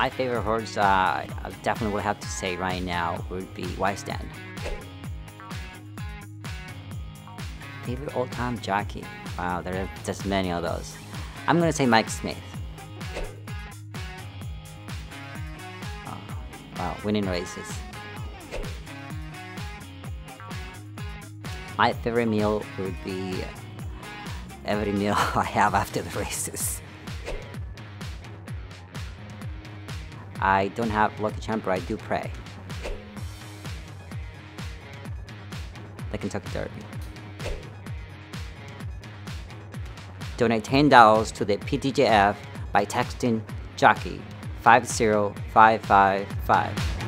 My favorite horse, uh, I definitely would have to say right now, would be Wise Dan. Favorite old-time jockey? Wow, there are just many of those. I'm gonna say Mike Smith. Oh, wow, winning races. My favorite meal would be every meal I have after the races. I don't have Lucky but I do pray. The Kentucky Derby. Donate $10 to the PDJF by texting jockey 50555.